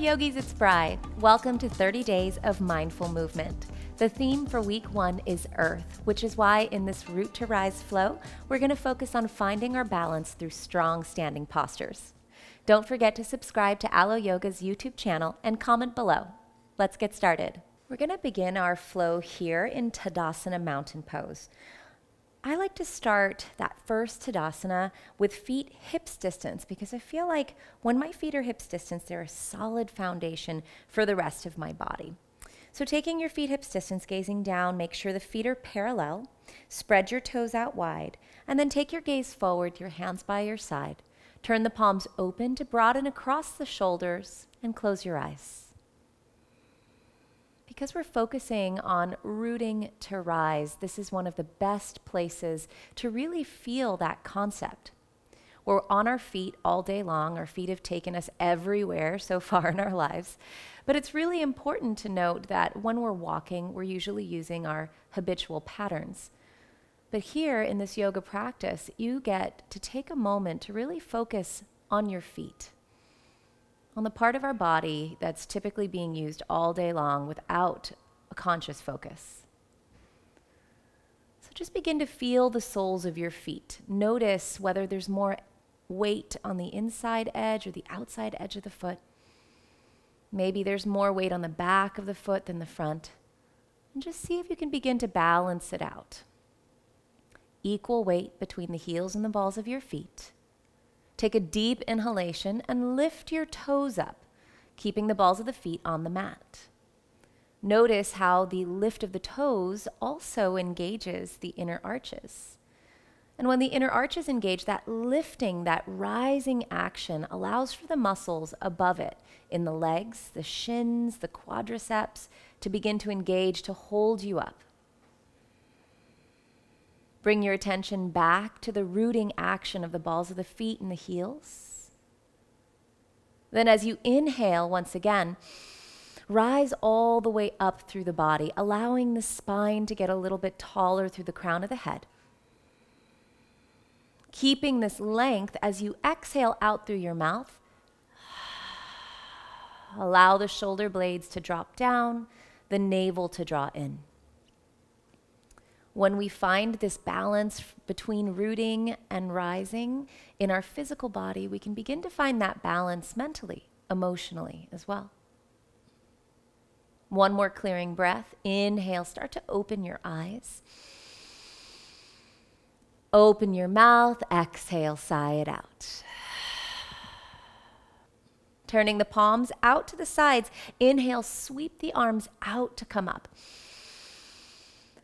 yogis, it's Bry. Welcome to 30 Days of Mindful Movement. The theme for week one is Earth, which is why in this Root to Rise flow, we're going to focus on finding our balance through strong standing postures. Don't forget to subscribe to Alo Yoga's YouTube channel and comment below. Let's get started. We're going to begin our flow here in Tadasana Mountain Pose. I like to start that first Tadasana with feet hips distance because I feel like when my feet are hips distance, they're a solid foundation for the rest of my body. So taking your feet hips distance, gazing down, make sure the feet are parallel, spread your toes out wide, and then take your gaze forward, your hands by your side. Turn the palms open to broaden across the shoulders and close your eyes because we're focusing on rooting to rise, this is one of the best places to really feel that concept. We're on our feet all day long. Our feet have taken us everywhere so far in our lives. But it's really important to note that when we're walking, we're usually using our habitual patterns. But here in this yoga practice, you get to take a moment to really focus on your feet on the part of our body that's typically being used all day long without a conscious focus. So just begin to feel the soles of your feet. Notice whether there's more weight on the inside edge or the outside edge of the foot. Maybe there's more weight on the back of the foot than the front. And just see if you can begin to balance it out. Equal weight between the heels and the balls of your feet. Take a deep inhalation and lift your toes up, keeping the balls of the feet on the mat. Notice how the lift of the toes also engages the inner arches. And when the inner arches engage, that lifting, that rising action allows for the muscles above it in the legs, the shins, the quadriceps to begin to engage to hold you up. Bring your attention back to the rooting action of the balls of the feet and the heels. Then, as you inhale once again, rise all the way up through the body, allowing the spine to get a little bit taller through the crown of the head. Keeping this length as you exhale out through your mouth. Allow the shoulder blades to drop down, the navel to draw in when we find this balance between rooting and rising in our physical body, we can begin to find that balance mentally, emotionally as well. One more clearing breath. Inhale, start to open your eyes. Open your mouth, exhale, sigh it out. Turning the palms out to the sides. Inhale, sweep the arms out to come up.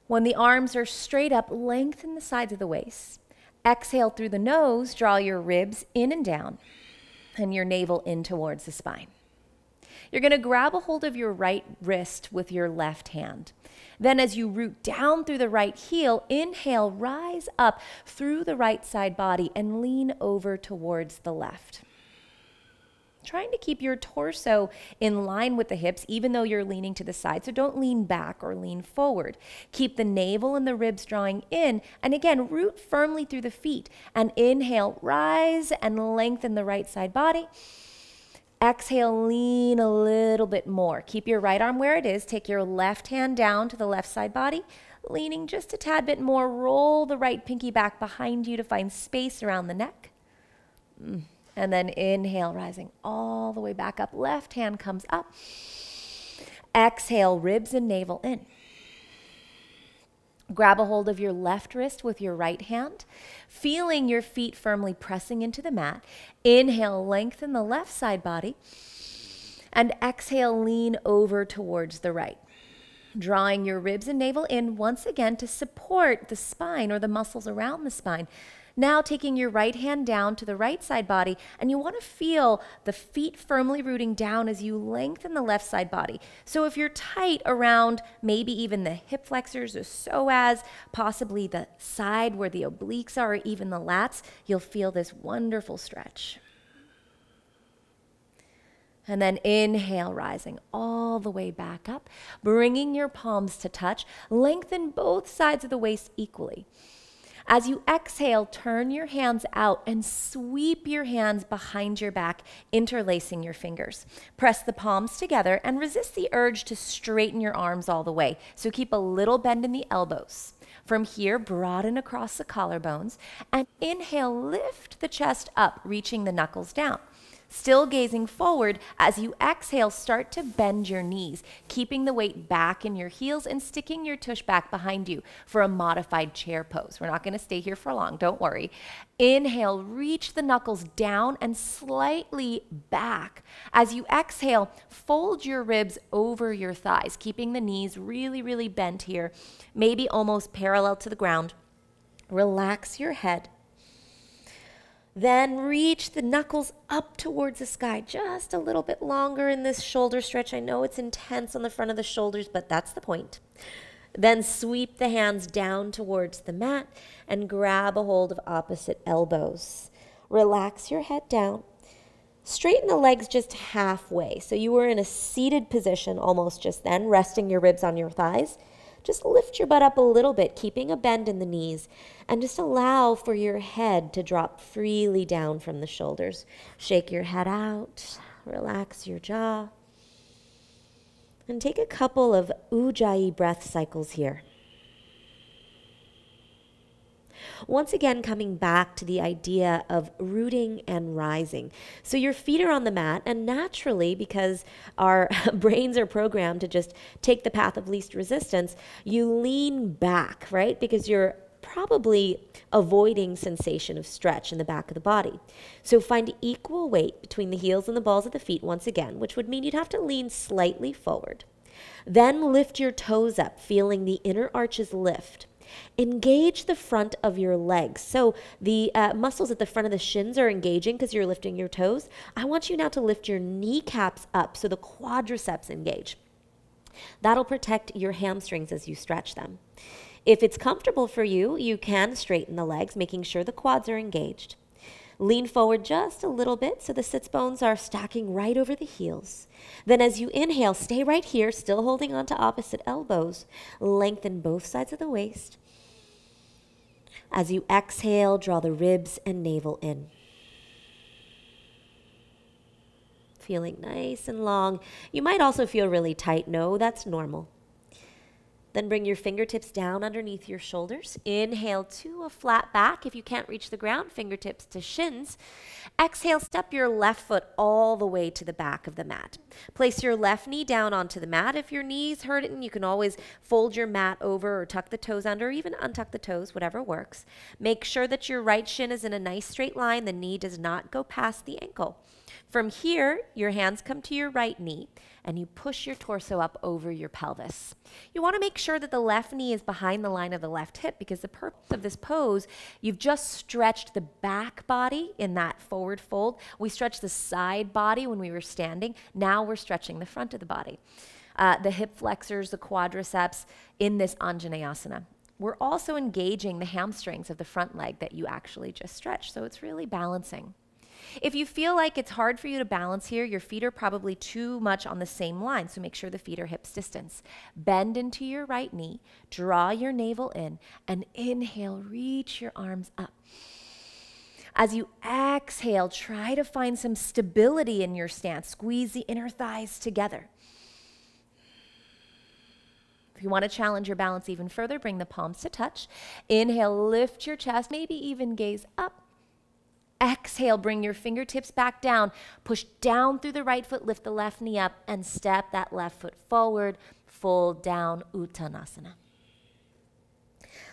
When the arms are straight up, lengthen the sides of the waist. Exhale through the nose, draw your ribs in and down, and your navel in towards the spine. You're going to grab a hold of your right wrist with your left hand. Then, as you root down through the right heel, inhale, rise up through the right side body and lean over towards the left trying to keep your torso in line with the hips, even though you're leaning to the side. So don't lean back or lean forward. Keep the navel and the ribs drawing in. And again, root firmly through the feet. And inhale, rise and lengthen the right side body. Exhale, lean a little bit more. Keep your right arm where it is. Take your left hand down to the left side body. Leaning just a tad bit more. Roll the right pinky back behind you to find space around the neck. Mm. And then inhale, rising all the way back up. Left hand comes up. Exhale, ribs and navel in. Grab a hold of your left wrist with your right hand, feeling your feet firmly pressing into the mat. Inhale, lengthen the left side body. And exhale, lean over towards the right. Drawing your ribs and navel in once again to support the spine or the muscles around the spine. Now taking your right hand down to the right side body, and you want to feel the feet firmly rooting down as you lengthen the left side body. So if you're tight around maybe even the hip flexors or psoas, possibly the side where the obliques are, or even the lats, you'll feel this wonderful stretch. And then inhale, rising all the way back up, bringing your palms to touch. Lengthen both sides of the waist equally. As you exhale, turn your hands out and sweep your hands behind your back, interlacing your fingers. Press the palms together and resist the urge to straighten your arms all the way. So keep a little bend in the elbows. From here, broaden across the collarbones and inhale, lift the chest up, reaching the knuckles down. Still gazing forward, as you exhale, start to bend your knees, keeping the weight back in your heels and sticking your tush back behind you for a modified chair pose. We're not going to stay here for long, don't worry. Inhale, reach the knuckles down and slightly back. As you exhale, fold your ribs over your thighs, keeping the knees really, really bent here, maybe almost parallel to the ground. Relax your head then reach the knuckles up towards the sky, just a little bit longer in this shoulder stretch. I know it's intense on the front of the shoulders, but that's the point. Then sweep the hands down towards the mat and grab a hold of opposite elbows. Relax your head down. Straighten the legs just halfway. So you were in a seated position almost just then, resting your ribs on your thighs. Just lift your butt up a little bit, keeping a bend in the knees, and just allow for your head to drop freely down from the shoulders. Shake your head out, relax your jaw, and take a couple of ujjayi breath cycles here. Once again, coming back to the idea of rooting and rising. So your feet are on the mat, and naturally, because our brains are programmed to just take the path of least resistance, you lean back, right? Because you're probably avoiding sensation of stretch in the back of the body. So find equal weight between the heels and the balls of the feet once again, which would mean you'd have to lean slightly forward. Then lift your toes up, feeling the inner arches lift. Engage the front of your legs. So the uh, muscles at the front of the shins are engaging because you're lifting your toes. I want you now to lift your kneecaps up so the quadriceps engage. That'll protect your hamstrings as you stretch them. If it's comfortable for you, you can straighten the legs, making sure the quads are engaged. Lean forward just a little bit so the sits bones are stacking right over the heels. Then, as you inhale, stay right here, still holding on to opposite elbows. Lengthen both sides of the waist. As you exhale, draw the ribs and navel in. Feeling nice and long. You might also feel really tight. No, that's normal. Then bring your fingertips down underneath your shoulders. Inhale to a flat back. If you can't reach the ground, fingertips to shins. Exhale, step your left foot all the way to the back of the mat. Place your left knee down onto the mat. If your knees hurt and you can always fold your mat over or tuck the toes under, or even untuck the toes, whatever works. Make sure that your right shin is in a nice straight line. The knee does not go past the ankle. From here, your hands come to your right knee and you push your torso up over your pelvis. You want to make sure that the left knee is behind the line of the left hip because the purpose of this pose, you've just stretched the back body in that forward fold. We stretched the side body when we were standing. Now we're stretching the front of the body. Uh, the hip flexors, the quadriceps in this Anjaneyasana. We're also engaging the hamstrings of the front leg that you actually just stretched. So it's really balancing. If you feel like it's hard for you to balance here, your feet are probably too much on the same line, so make sure the feet are hips distance. Bend into your right knee, draw your navel in, and inhale, reach your arms up. As you exhale, try to find some stability in your stance. Squeeze the inner thighs together. If you want to challenge your balance even further, bring the palms to touch. Inhale, lift your chest, maybe even gaze up. Exhale, bring your fingertips back down. Push down through the right foot, lift the left knee up, and step that left foot forward. Fold down, Uttanasana.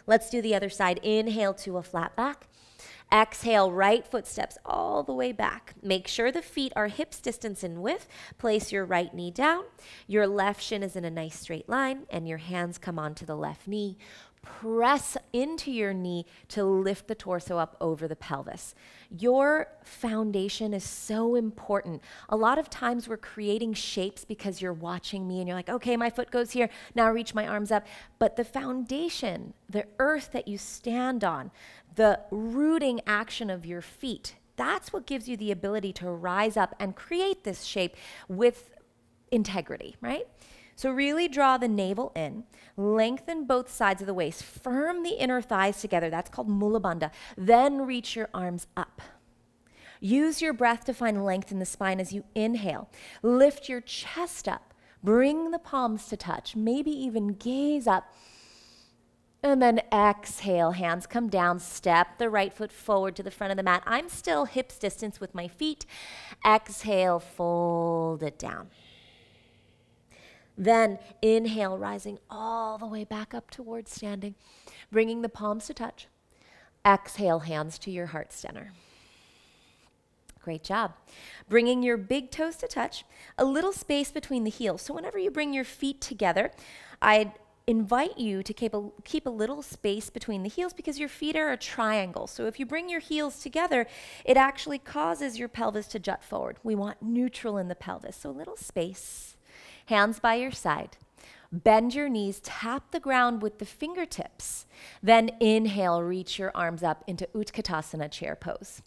Let's do the other side. Inhale to a flat back. Exhale, right foot steps all the way back. Make sure the feet are hips distance in width. Place your right knee down. Your left shin is in a nice straight line, and your hands come onto the left knee press into your knee to lift the torso up over the pelvis. Your foundation is so important. A lot of times we're creating shapes because you're watching me and you're like, okay, my foot goes here, now reach my arms up. But the foundation, the earth that you stand on, the rooting action of your feet, that's what gives you the ability to rise up and create this shape with integrity, right? So really draw the navel in, lengthen both sides of the waist, firm the inner thighs together. That's called mula bandha. Then reach your arms up. Use your breath to find length in the spine as you inhale. Lift your chest up. Bring the palms to touch. Maybe even gaze up. And then exhale, hands come down, step the right foot forward to the front of the mat. I'm still hips distance with my feet. Exhale, fold it down. Then inhale, rising all the way back up towards standing, bringing the palms to touch. Exhale, hands to your heart center. Great job. Bringing your big toes to touch, a little space between the heels. So whenever you bring your feet together, I'd invite you to keep a, keep a little space between the heels because your feet are a triangle. So if you bring your heels together, it actually causes your pelvis to jut forward. We want neutral in the pelvis, so a little space hands by your side. Bend your knees, tap the ground with the fingertips. Then inhale, reach your arms up into Utkatasana chair pose.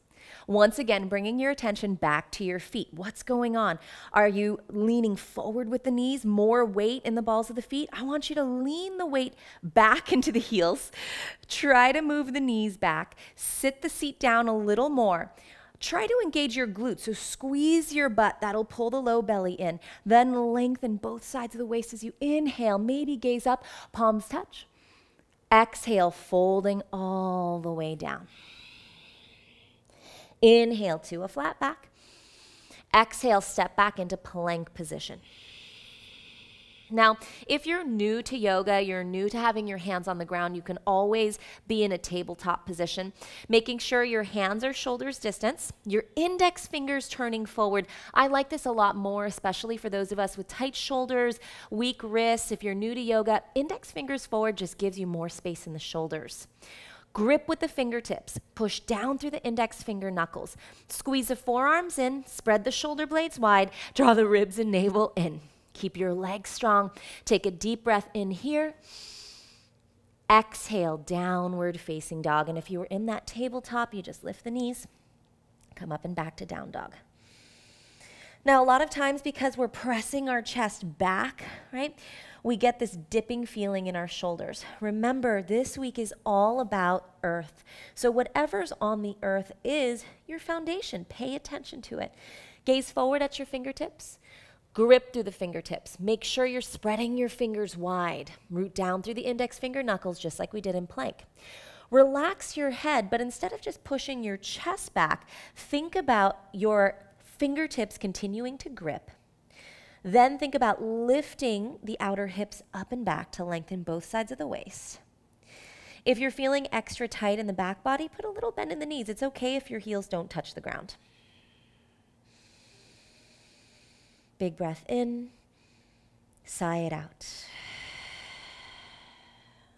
Once again, bringing your attention back to your feet. What's going on? Are you leaning forward with the knees, more weight in the balls of the feet? I want you to lean the weight back into the heels. Try to move the knees back. Sit the seat down a little more. Try to engage your glutes. So squeeze your butt. That'll pull the low belly in. Then lengthen both sides of the waist as you inhale. Maybe gaze up, palms touch. Exhale, folding all the way down. Inhale to a flat back. Exhale, step back into plank position. Now, if you're new to yoga, you're new to having your hands on the ground, you can always be in a tabletop position, making sure your hands are shoulders distance, your index fingers turning forward. I like this a lot more, especially for those of us with tight shoulders, weak wrists. If you're new to yoga, index fingers forward just gives you more space in the shoulders. Grip with the fingertips. Push down through the index finger knuckles. Squeeze the forearms in, spread the shoulder blades wide, draw the ribs and navel in. Keep your legs strong. Take a deep breath in here. Exhale, downward facing dog. And if you were in that tabletop, you just lift the knees, come up and back to down dog. Now, a lot of times, because we're pressing our chest back, right, we get this dipping feeling in our shoulders. Remember, this week is all about earth. So, whatever's on the earth is your foundation. Pay attention to it. Gaze forward at your fingertips. Grip through the fingertips. Make sure you're spreading your fingers wide. Root down through the index finger knuckles, just like we did in plank. Relax your head, but instead of just pushing your chest back, think about your fingertips continuing to grip. Then think about lifting the outer hips up and back to lengthen both sides of the waist. If you're feeling extra tight in the back body, put a little bend in the knees. It's okay if your heels don't touch the ground. Big breath in, sigh it out.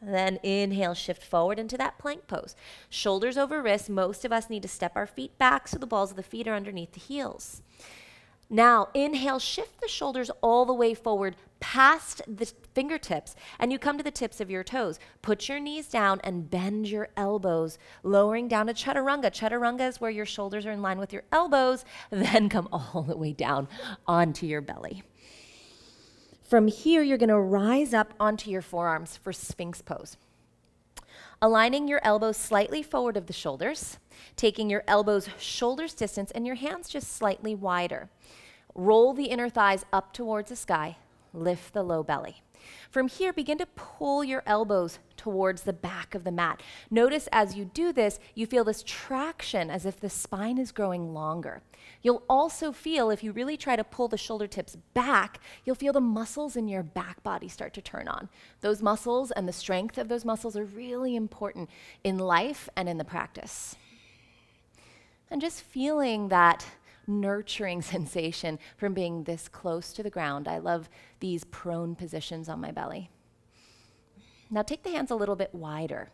Then inhale, shift forward into that plank pose. Shoulders over wrists. Most of us need to step our feet back so the balls of the feet are underneath the heels. Now, inhale, shift the shoulders all the way forward past the fingertips, and you come to the tips of your toes. Put your knees down and bend your elbows, lowering down to chaturanga. Chaturanga is where your shoulders are in line with your elbows, then come all the way down onto your belly. From here, you're going to rise up onto your forearms for Sphinx pose. Aligning your elbows slightly forward of the shoulders, taking your elbows shoulders distance and your hands just slightly wider. Roll the inner thighs up towards the sky. Lift the low belly. From here, begin to pull your elbows towards the back of the mat. Notice as you do this, you feel this traction as if the spine is growing longer. You'll also feel, if you really try to pull the shoulder tips back, you'll feel the muscles in your back body start to turn on. Those muscles and the strength of those muscles are really important in life and in the practice. And just feeling that nurturing sensation from being this close to the ground. I love these prone positions on my belly. Now take the hands a little bit wider.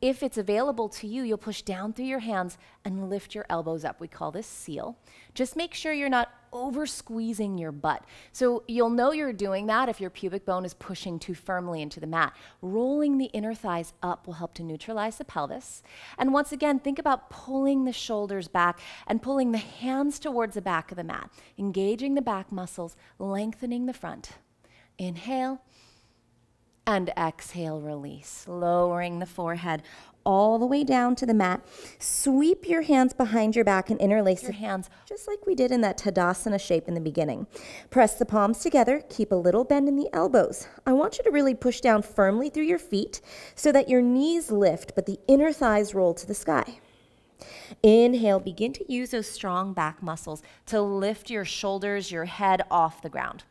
If it's available to you, you'll push down through your hands and lift your elbows up. We call this seal. Just make sure you're not over squeezing your butt. So you'll know you're doing that if your pubic bone is pushing too firmly into the mat. Rolling the inner thighs up will help to neutralize the pelvis. And once again, think about pulling the shoulders back and pulling the hands towards the back of the mat, engaging the back muscles, lengthening the front. Inhale and exhale, release, lowering the forehead all the way down to the mat. Sweep your hands behind your back and interlace your hands just like we did in that Tadasana shape in the beginning. Press the palms together, keep a little bend in the elbows. I want you to really push down firmly through your feet so that your knees lift, but the inner thighs roll to the sky. Inhale, begin to use those strong back muscles to lift your shoulders, your head off the ground.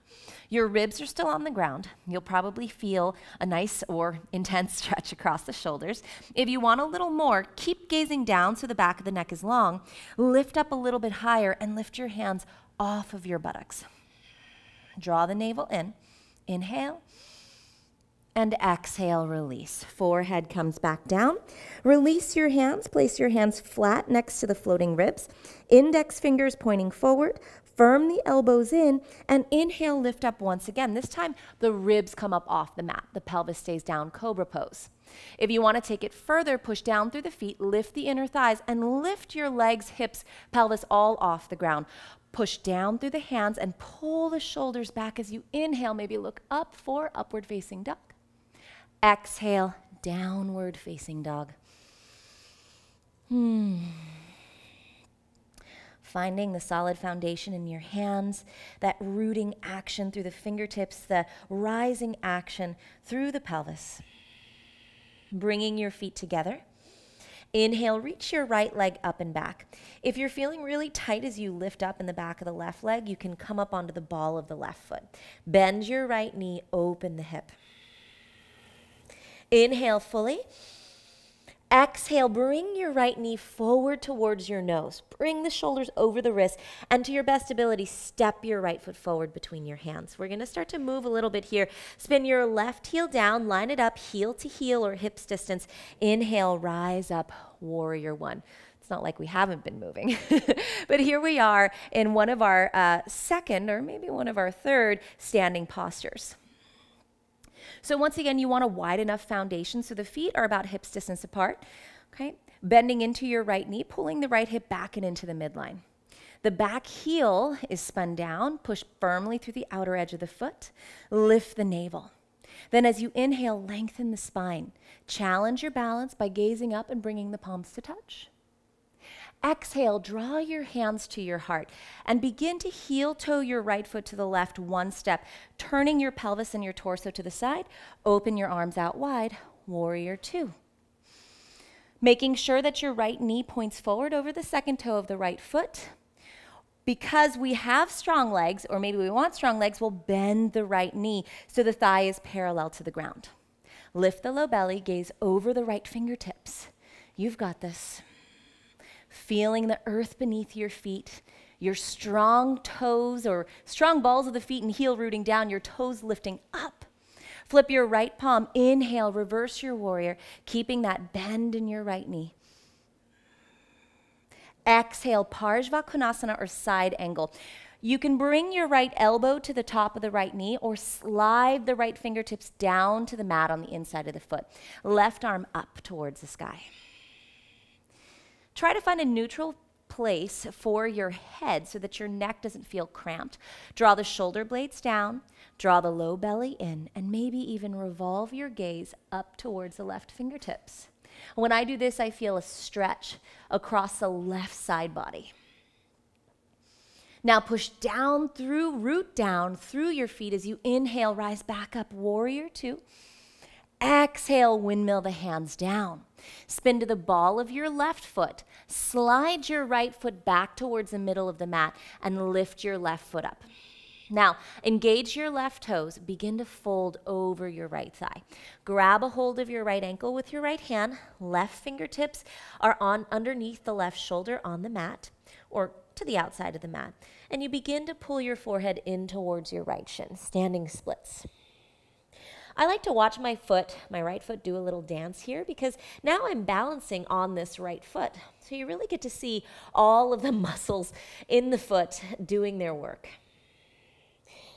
Your ribs are still on the ground. You'll probably feel a nice or intense stretch across the shoulders. If you want a little more, keep gazing down so the back of the neck is long. Lift up a little bit higher and lift your hands off of your buttocks. Draw the navel in. Inhale and exhale, release. Forehead comes back down. Release your hands. Place your hands flat next to the floating ribs. Index fingers pointing forward. Firm the elbows in and inhale, lift up once again. This time, the ribs come up off the mat. The pelvis stays down, cobra pose. If you want to take it further, push down through the feet, lift the inner thighs, and lift your legs, hips, pelvis all off the ground. Push down through the hands and pull the shoulders back as you inhale. Maybe look up for upward facing dog. Exhale, downward facing dog. Hmm. Finding the solid foundation in your hands, that rooting action through the fingertips, the rising action through the pelvis. Bringing your feet together. Inhale, reach your right leg up and back. If you're feeling really tight as you lift up in the back of the left leg, you can come up onto the ball of the left foot. Bend your right knee, open the hip. Inhale fully. Exhale, bring your right knee forward towards your nose. Bring the shoulders over the wrist, and to your best ability, step your right foot forward between your hands. We're going to start to move a little bit here. Spin your left heel down, line it up, heel to heel or hips distance. Inhale, rise up, warrior one. It's not like we haven't been moving. but here we are in one of our uh, second, or maybe one of our third, standing postures. So once again, you want a wide enough foundation so the feet are about hips distance apart. Okay, bending into your right knee, pulling the right hip back and into the midline. The back heel is spun down, push firmly through the outer edge of the foot, lift the navel. Then, as you inhale, lengthen the spine. Challenge your balance by gazing up and bringing the palms to touch. Exhale, draw your hands to your heart and begin to heel toe your right foot to the left one step, turning your pelvis and your torso to the side. Open your arms out wide, warrior two. Making sure that your right knee points forward over the second toe of the right foot. Because we have strong legs, or maybe we want strong legs, we'll bend the right knee so the thigh is parallel to the ground. Lift the low belly, gaze over the right fingertips. You've got this feeling the earth beneath your feet, your strong toes or strong balls of the feet and heel rooting down, your toes lifting up. Flip your right palm, inhale, reverse your warrior, keeping that bend in your right knee. Exhale, Parsva Konasana or side angle. You can bring your right elbow to the top of the right knee or slide the right fingertips down to the mat on the inside of the foot. Left arm up towards the sky. Try to find a neutral place for your head so that your neck doesn't feel cramped. Draw the shoulder blades down, draw the low belly in, and maybe even revolve your gaze up towards the left fingertips. When I do this, I feel a stretch across the left side body. Now push down through, root down through your feet as you inhale, rise back up, warrior two. Exhale, windmill the hands down. Spin to the ball of your left foot. Slide your right foot back towards the middle of the mat and lift your left foot up. Now, engage your left toes. Begin to fold over your right thigh. Grab a hold of your right ankle with your right hand. Left fingertips are on underneath the left shoulder on the mat or to the outside of the mat. And you begin to pull your forehead in towards your right shin, standing splits. I like to watch my foot, my right foot, do a little dance here because now I'm balancing on this right foot. So you really get to see all of the muscles in the foot doing their work.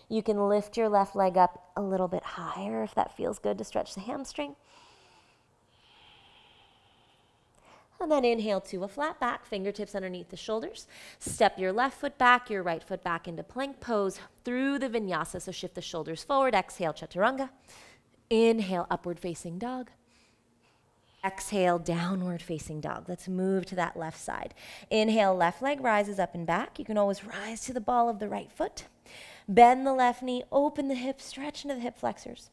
You can lift your left leg up a little bit higher if that feels good to stretch the hamstring. And then inhale to a flat back, fingertips underneath the shoulders. Step your left foot back, your right foot back into plank pose through the vinyasa. So shift the shoulders forward. Exhale, chaturanga. Inhale, upward facing dog. Exhale, downward facing dog. Let's move to that left side. Inhale, left leg rises up and back. You can always rise to the ball of the right foot. Bend the left knee, open the hip, stretch into the hip flexors.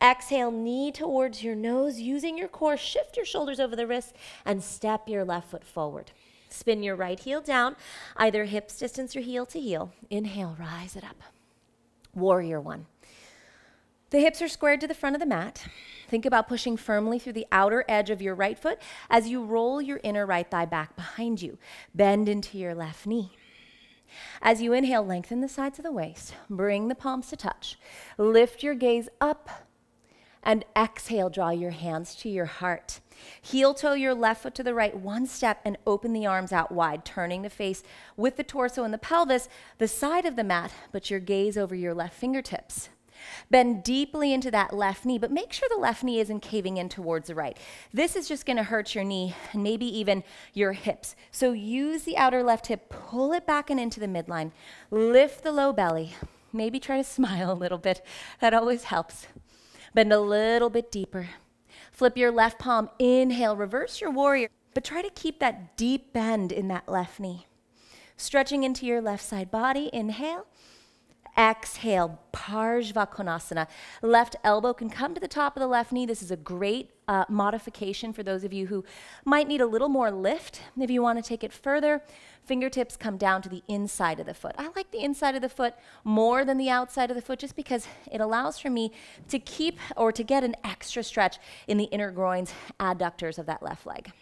Exhale, knee towards your nose, using your core, shift your shoulders over the wrists, and step your left foot forward. Spin your right heel down, either hips distance or heel to heel. Inhale, rise it up. Warrior one. The hips are squared to the front of the mat. Think about pushing firmly through the outer edge of your right foot as you roll your inner right thigh back behind you. Bend into your left knee. As you inhale, lengthen the sides of the waist. Bring the palms to touch. Lift your gaze up. And exhale, draw your hands to your heart. Heel toe your left foot to the right, one step, and open the arms out wide, turning the face with the torso and the pelvis, the side of the mat, but your gaze over your left fingertips. Bend deeply into that left knee, but make sure the left knee isn't caving in towards the right. This is just gonna hurt your knee and maybe even your hips. So use the outer left hip, pull it back and into the midline. Lift the low belly. Maybe try to smile a little bit. That always helps. Bend a little bit deeper. Flip your left palm. Inhale, reverse your warrior, but try to keep that deep bend in that left knee. Stretching into your left side body. Inhale. Exhale, Parsva Konasana. Left elbow can come to the top of the left knee. This is a great uh, modification for those of you who might need a little more lift. If you want to take it further, fingertips come down to the inside of the foot. I like the inside of the foot more than the outside of the foot just because it allows for me to keep or to get an extra stretch in the inner groins adductors of that left leg.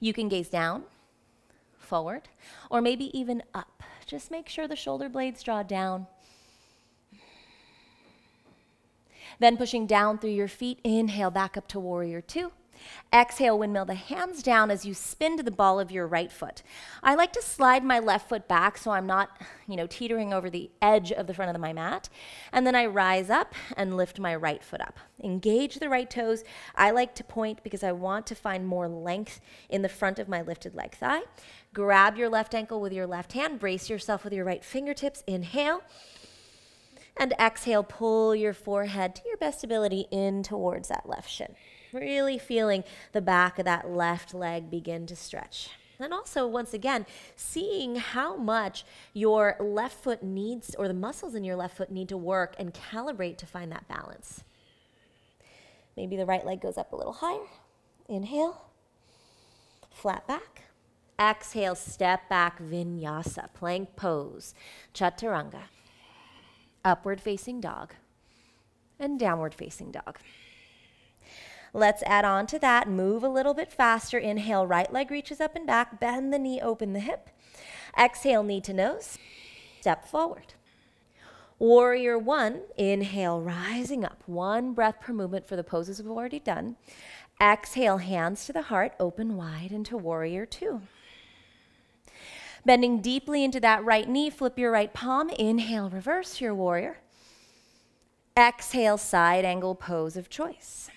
You can gaze down, forward, or maybe even up. Just make sure the shoulder blades draw down. Then pushing down through your feet, inhale back up to warrior two. Exhale, windmill the hands down as you spin to the ball of your right foot. I like to slide my left foot back so I'm not, you know, teetering over the edge of the front of my mat. And then I rise up and lift my right foot up. Engage the right toes. I like to point because I want to find more length in the front of my lifted leg thigh. Grab your left ankle with your left hand. Brace yourself with your right fingertips. Inhale. And exhale, pull your forehead to your best ability in towards that left shin really feeling the back of that left leg begin to stretch. And also, once again, seeing how much your left foot needs, or the muscles in your left foot need to work and calibrate to find that balance. Maybe the right leg goes up a little higher. Inhale, flat back. Exhale, step back, vinyasa, plank pose, chaturanga, upward facing dog, and downward facing dog. Let's add on to that. Move a little bit faster. Inhale, right leg reaches up and back. Bend the knee, open the hip. Exhale, knee to nose. Step forward. Warrior one, inhale, rising up. One breath per movement for the poses we've already done. Exhale, hands to the heart, open wide into warrior two. Bending deeply into that right knee, flip your right palm. Inhale, reverse your warrior. Exhale, side angle pose of choice.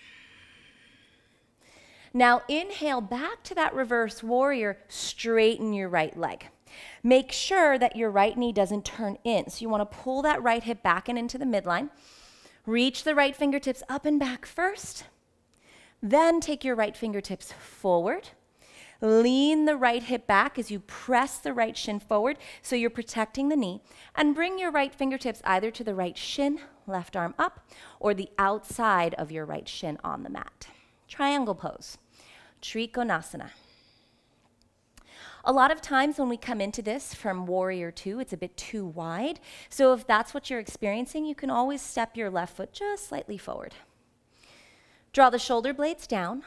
Now inhale back to that reverse warrior, straighten your right leg. Make sure that your right knee doesn't turn in. So you want to pull that right hip back and into the midline. Reach the right fingertips up and back first. Then take your right fingertips forward. Lean the right hip back as you press the right shin forward so you're protecting the knee. And bring your right fingertips either to the right shin, left arm up, or the outside of your right shin on the mat triangle pose, Trikonasana. A lot of times when we come into this from warrior two, it's a bit too wide. So if that's what you're experiencing, you can always step your left foot just slightly forward. Draw the shoulder blades down.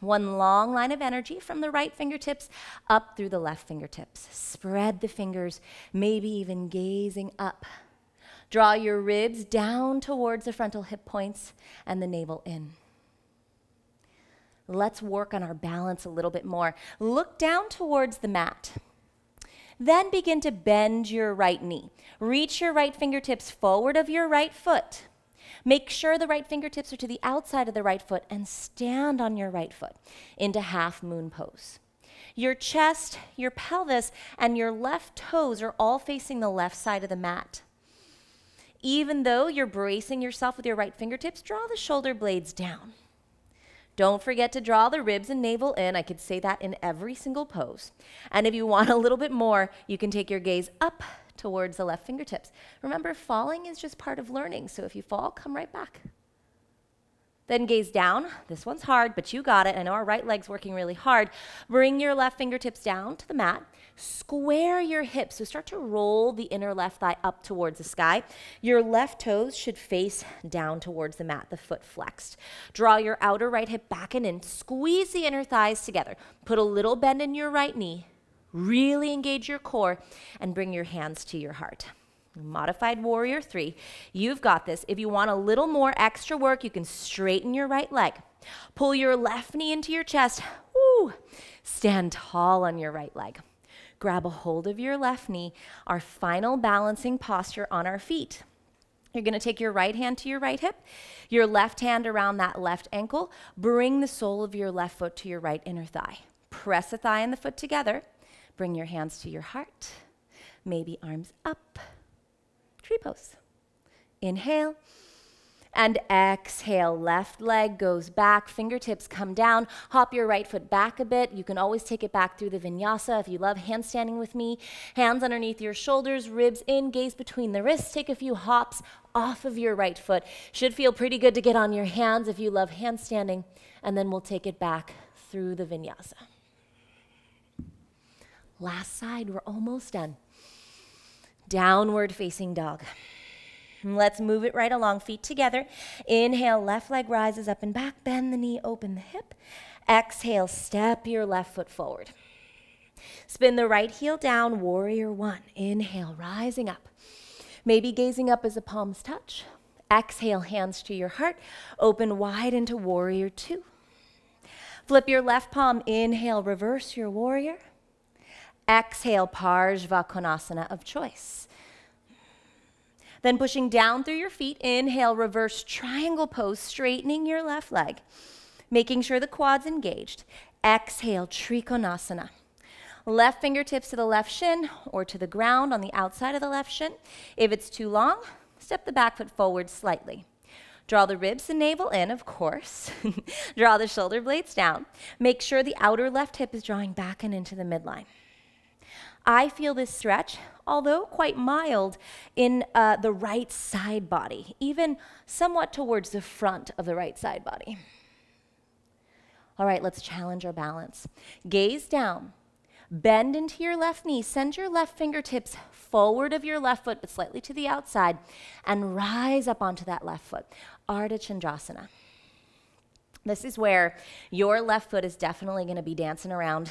One long line of energy from the right fingertips up through the left fingertips. Spread the fingers, maybe even gazing up. Draw your ribs down towards the frontal hip points and the navel in. Let's work on our balance a little bit more. Look down towards the mat. Then begin to bend your right knee. Reach your right fingertips forward of your right foot. Make sure the right fingertips are to the outside of the right foot and stand on your right foot into half moon pose. Your chest, your pelvis, and your left toes are all facing the left side of the mat. Even though you're bracing yourself with your right fingertips, draw the shoulder blades down. Don't forget to draw the ribs and navel in. I could say that in every single pose. And if you want a little bit more, you can take your gaze up towards the left fingertips. Remember, falling is just part of learning. So if you fall, come right back. Then gaze down. This one's hard, but you got it. I know our right leg's working really hard. Bring your left fingertips down to the mat. Square your hips. So start to roll the inner left thigh up towards the sky. Your left toes should face down towards the mat, the foot flexed. Draw your outer right hip back and in. Squeeze the inner thighs together. Put a little bend in your right knee. Really engage your core and bring your hands to your heart. Modified Warrior 3. You've got this. If you want a little more extra work, you can straighten your right leg. Pull your left knee into your chest. Woo! Stand tall on your right leg. Grab a hold of your left knee, our final balancing posture on our feet. You're going to take your right hand to your right hip, your left hand around that left ankle. Bring the sole of your left foot to your right inner thigh. Press the thigh and the foot together. Bring your hands to your heart. Maybe arms up tree pose. Inhale and exhale. Left leg goes back, fingertips come down. Hop your right foot back a bit. You can always take it back through the vinyasa if you love handstanding with me. Hands underneath your shoulders, ribs in, gaze between the wrists. Take a few hops off of your right foot. Should feel pretty good to get on your hands if you love handstanding. And then we'll take it back through the vinyasa. Last side, we're almost done downward facing dog. Let's move it right along, feet together. Inhale, left leg rises up and back, bend the knee, open the hip. Exhale, step your left foot forward. Spin the right heel down, warrior one. Inhale, rising up. Maybe gazing up as the palms touch. Exhale, hands to your heart. Open wide into warrior two. Flip your left palm, inhale, reverse your warrior. Exhale, Parsva Konasana of choice. Then pushing down through your feet, inhale, reverse triangle pose, straightening your left leg, making sure the quad's engaged. Exhale, Trikonasana. Left fingertips to the left shin or to the ground on the outside of the left shin. If it's too long, step the back foot forward slightly. Draw the ribs and navel in, of course. Draw the shoulder blades down. Make sure the outer left hip is drawing back and into the midline. I feel this stretch, although quite mild, in uh, the right side body, even somewhat towards the front of the right side body. All right, let's challenge our balance. Gaze down. Bend into your left knee. Send your left fingertips forward of your left foot, but slightly to the outside, and rise up onto that left foot. Ardha Chandrasana. This is where your left foot is definitely going to be dancing around,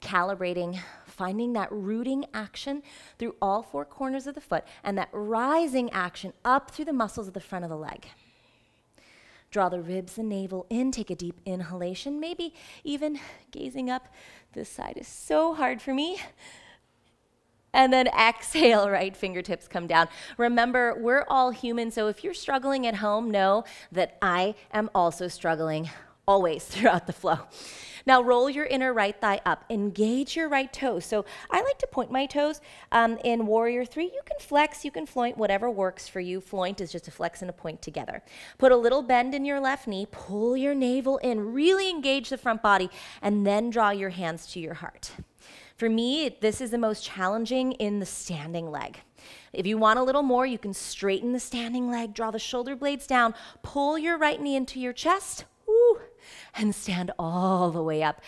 calibrating, finding that rooting action through all four corners of the foot and that rising action up through the muscles of the front of the leg. Draw the ribs and navel in, take a deep inhalation, maybe even gazing up. This side is so hard for me. And then exhale, right fingertips come down. Remember, we're all human, so if you're struggling at home, know that I am also struggling always throughout the flow. Now roll your inner right thigh up. Engage your right toes. So I like to point my toes um, in Warrior 3. You can flex, you can floint, whatever works for you. Floint is just a flex and a point together. Put a little bend in your left knee. Pull your navel in. Really engage the front body. And then draw your hands to your heart. For me, this is the most challenging in the standing leg. If you want a little more, you can straighten the standing leg, draw the shoulder blades down, pull your right knee into your chest, and stand all the way up.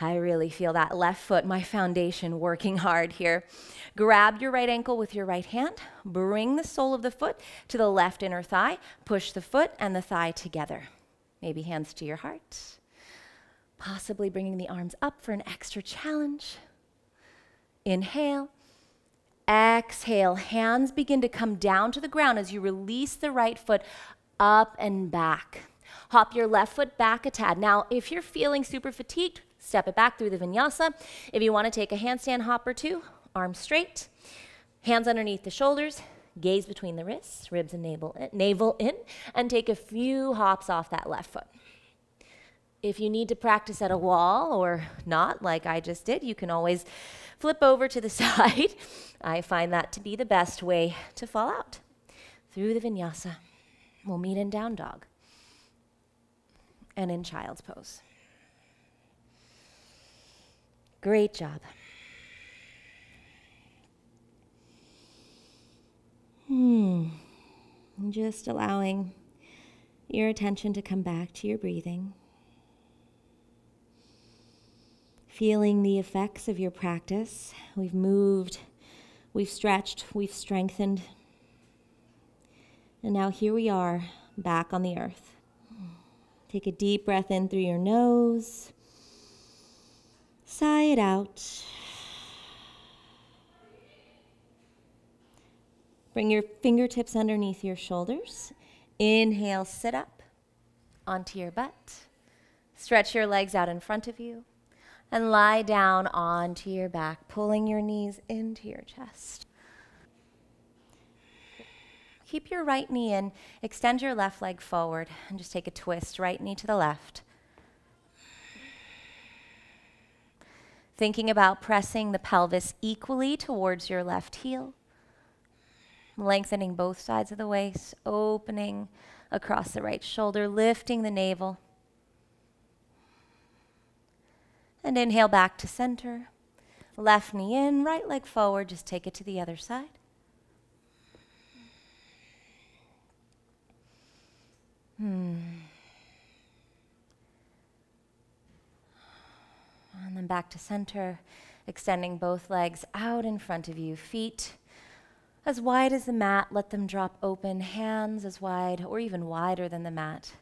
I really feel that left foot, my foundation, working hard here. Grab your right ankle with your right hand. Bring the sole of the foot to the left inner thigh. Push the foot and the thigh together. Maybe hands to your heart. Possibly bringing the arms up for an extra challenge. Inhale. Exhale. Hands begin to come down to the ground as you release the right foot up and back. Hop your left foot back a tad. Now, if you're feeling super fatigued, step it back through the vinyasa. If you want to take a handstand hop or two, arms straight, hands underneath the shoulders, Gaze between the wrists, ribs and navel in, navel in, and take a few hops off that left foot. If you need to practice at a wall or not, like I just did, you can always flip over to the side. I find that to be the best way to fall out through the vinyasa. We'll meet in down dog and in child's pose. Great job. Hmm. Just allowing your attention to come back to your breathing. Feeling the effects of your practice. We've moved, we've stretched, we've strengthened. And now here we are back on the earth. Take a deep breath in through your nose. Sigh it out. Bring your fingertips underneath your shoulders. Inhale, sit up onto your butt. Stretch your legs out in front of you and lie down onto your back, pulling your knees into your chest. Keep your right knee in, extend your left leg forward, and just take a twist, right knee to the left. Thinking about pressing the pelvis equally towards your left heel lengthening both sides of the waist, opening across the right shoulder, lifting the navel. And inhale back to center. Left knee in, right leg forward, just take it to the other side. Hmm. And then back to center, extending both legs out in front of you, feet as wide as the mat, let them drop open, hands as wide or even wider than the mat.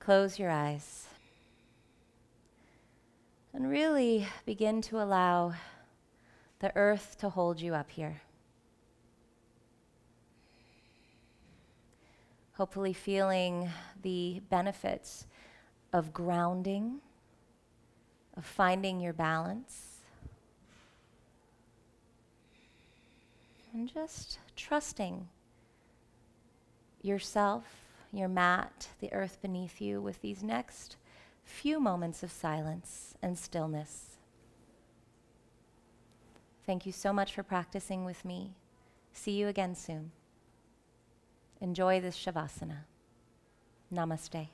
Close your eyes. And really begin to allow the earth to hold you up here. Hopefully, feeling the benefits of grounding, of finding your balance and just trusting yourself, your mat, the earth beneath you with these next few moments of silence and stillness. Thank you so much for practicing with me. See you again soon. Enjoy this Shavasana. Namaste.